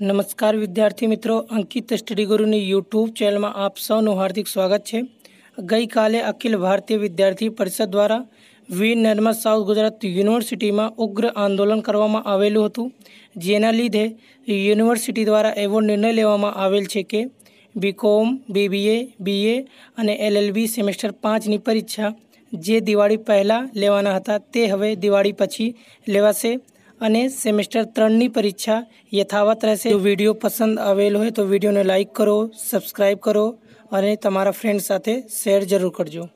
નમસ્કાર વિદ્યાર્થી મિત્રો અંકિત સ્ટડી ગુરુની યુટ્યુબ ચેનલમાં આપ સૌનું હાર્દિક સ્વાગત છે ગઈકાલે અખિલ ભારતીય વિદ્યાર્થી પરિષદ દ્વારા વીર નર્મદ સાઉથ ગુજરાત યુનિવર્સિટીમાં ઉગ્ર આંદોલન કરવામાં આવેલું હતું જેના લીધે યુનિવર્સિટી દ્વારા એવો નિર્ણય લેવામાં આવેલ છે કે બીકોમ બીબીએ બીએ અને એલએલબી સેમેસ્ટર પાંચની પરીક્ષા જે દિવાળી પહેલાં લેવાના હતા તે હવે દિવાળી પછી લેવાશે અને સેમેસ્ટર ત્રણની પરીક્ષા યથાવત રહેશે જો વિડીયો પસંદ આવેલો હોય તો વિડીયોને લાઇક કરો સબસ્ક્રાઈબ કરો અને તમારા ફ્રેન્ડ સાથે શેર જરૂર કરજો